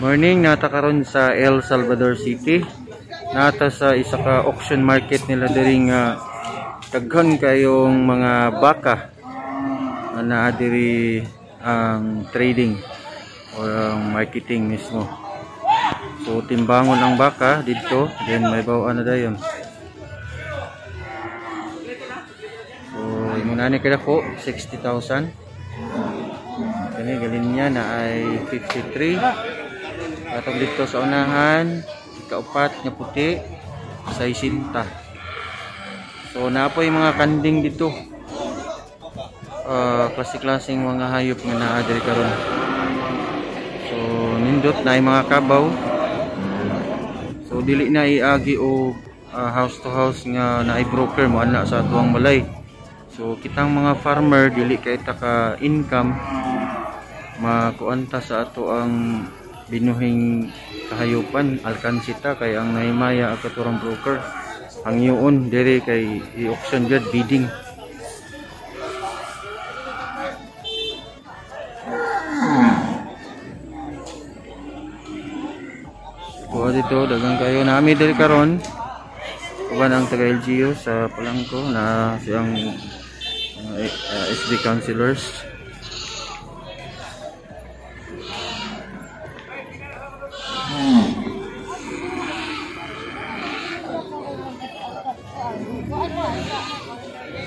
Morning, nata karon sa El Salvador City. Nata sa isa ka auction market nila diri nga daghan kayong mga baka na diri ang trading or ang marketing mismo. So timbangon ang baka dito, then may bawaan na dayon. So imo na ni kada ko 60,000. Kani galin niya na ay 53. Atong dito sa unahan, kaupat nga puti, 60. So napoy mga kanding dito. Uh, klase-klaseng mga hayop nga naa karon. So nindot na ay mga kabaw. So dili na iagi o uh, house to house nga naay broker mo ana sa tuwang balay. So kitang mga farmer dili kay ta ka income makuanta sa ato ang binuhing kahayupan alkansita kay ang nahimaya ang katurang broker. Ang yun diri kay i-auction jud bidding. Kuha dito dagang kayo nami diri karon. Uban ang taga LGU sa Palangko na siyang uh, uh, SB councilors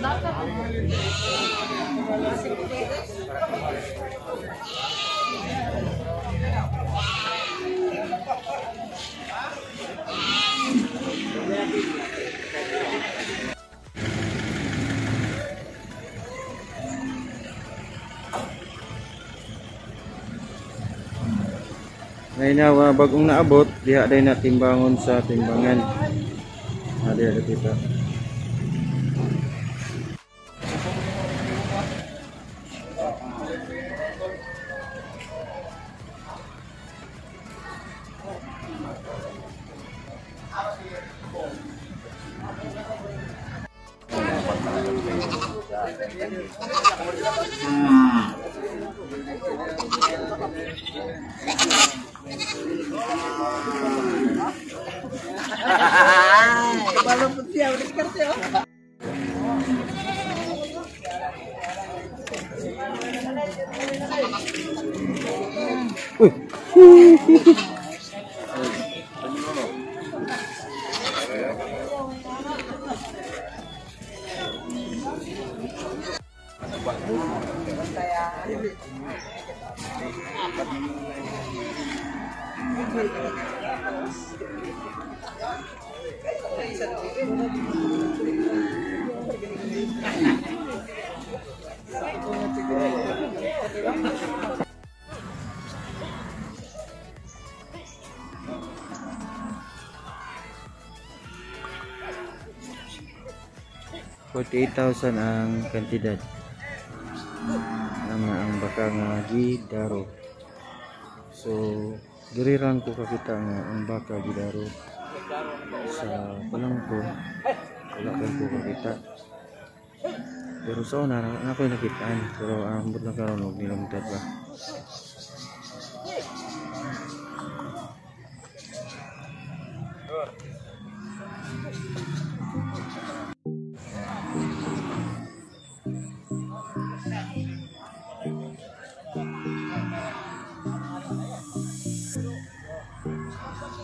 Ngayon na uh, bagong naabot, diha day na timbangon sa timbangan. Ah, diha Hmm. Balon putih Hmm. Hmm. Hmm. Hmm 48,000 ang kantidad. Ang ang baka nga gidaro. So, diri rang ko kakita nga ang baka gidaro sa palangko. Wala kang ko kakita. Pero sa una, na ako'y nakitaan. Pero ang ambot na karon huwag nilang ba.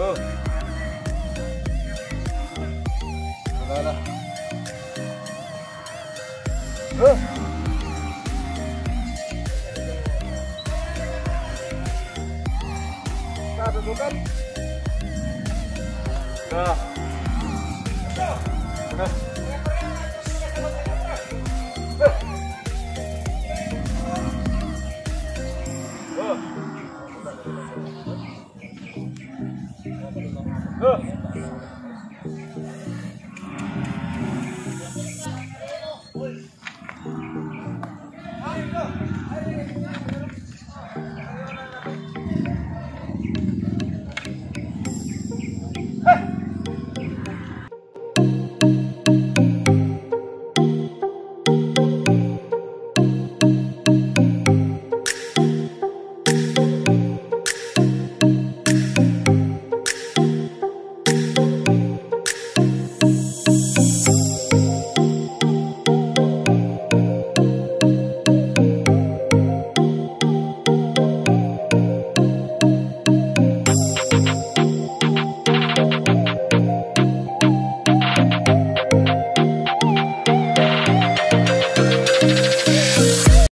Oh. Wala sudah Oh. Nasusukan. Nah. Nah.